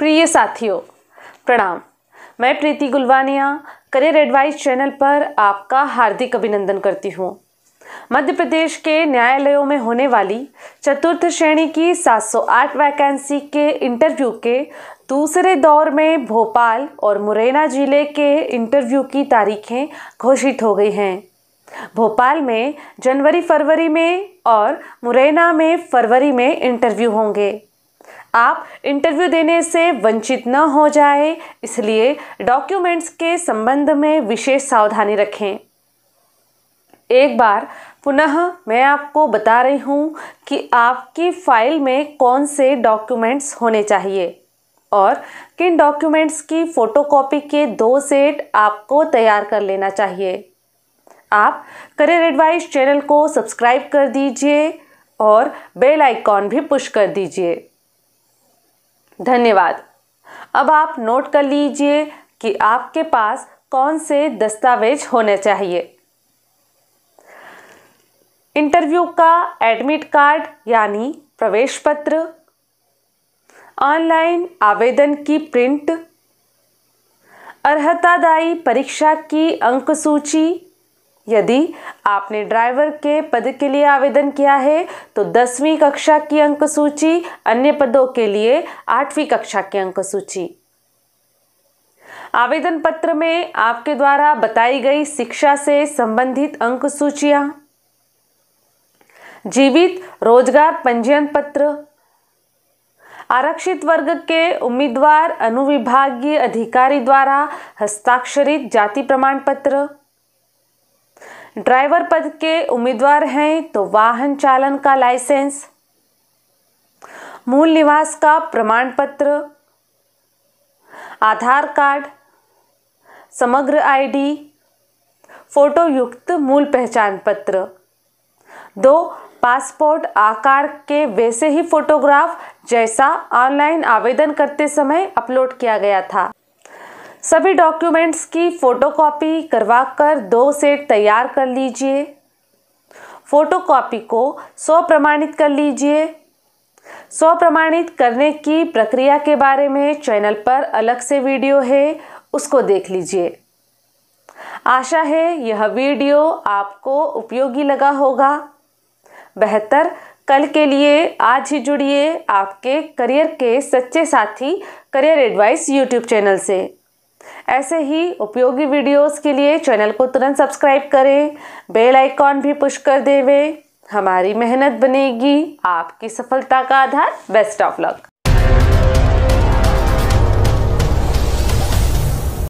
प्रिय साथियों, प्रणाम। मैं Preeti Gulwania, career advice channel पर आपका हार्दिक अभिनंदन करती हूँ। मध्य प्रदेश के न्यायालयों में होने वाली चतुर्थ श्रेणी की 708 वैकेंसी के इंटरव्यू के दूसरे दौर में भोपाल और मुरैना ज़िले के इंटरव्यू की तारीखें घोषित हो गई हैं। भोपाल में जनवरी फरवरी में और मुरैना में फरवरी में इंटरव्यू होंगे। आप इंटरव्यू देने से वंचित न हो जाए, इसलिए डॉक्यूमेंट्स के संबंध में विशेष सावधानी रखें। एक बार पुनः मैं आपको बता रही हूँ कि आपकी फ़ाइल में कौन से डॉक्यूमेंट्स होने चाहिए और किन डॉक्यूमेंट्स की फ़ोटोकॉपी के दो सेट आपको तैयार कर लेना चाहिए। आप करियर एडवाइस चैनल को सब्सक्राइब कर दीजिए और बेल आइकॉन भी पुश कर दीजिए। धन्यवाद। अब आप नोट कर लीजिए कि आपके पास कौन से दस्तावेज़ होने चाहिए। इंटरव्यू का एडमिट कार्ड यानी प्रवेश पत्र, ऑनलाइन आवेदन की प्रिंट, अर्हतादायी परीक्षा की अंक सूची यदि आपने ड्राइवर के पद के लिए आवेदन किया है तो दसवीं कक्षा की अंक सूची अन्य पदों के लिए आठवीं कक्षा की अंक सूची। आवेदन पत्र में आपके द्वारा बताई गई शिक्षा से संबंधित अंक सूचियाँ। जीवित रोज़गार पंजीयन पत्र। आरक्षित वर्ग के उम्मीदवार अनुविभागीय अधिकारी द्वारा हस्ताक्षरित जाति प्रमाण पत्र। ड्राइवर पद के उम्मीदवार हैं तो वाहन चालन का लाइसेंस, मूल निवास का प्रमाण पत्र Aadhaar card, Samagra ID photo युक्त मूल पहचान पत्र, दो पासपोर्ट आकार के वैसे ही फोटोग्राफ जैसा ऑनलाइन आवेदन करते समय अपलोड किया गया था। सभी डॉक्यूमेंट्स की फ़ोटोकॉपी करवाकर दो सेट तैयार कर लीजिए। फ़ोटोकॉपी को स्व प्रमाणित कर लीजिए। स्व प्रमाणित करने की प्रक्रिया के बारे में चैनल पर अलग से वीडियो है, उसको देख लीजिए। आशा है यह वीडियो आपको उपयोगी लगा होगा। बेहतर, कल के लिए आज ही जुड़िए आपके करियर के सच्चे साथी, करियर एडवाइस यूट्यूब चैनल से। ऐसे ही उपयोगी वीडियोस के लिए चैनल को तुरंत सब्सक्राइब करें, बेल आइकॉन भी पुश कर देवे। हमारी मेहनत बनेगी। आपकी सफलता का आधार बेस्ट ऑफ़ लक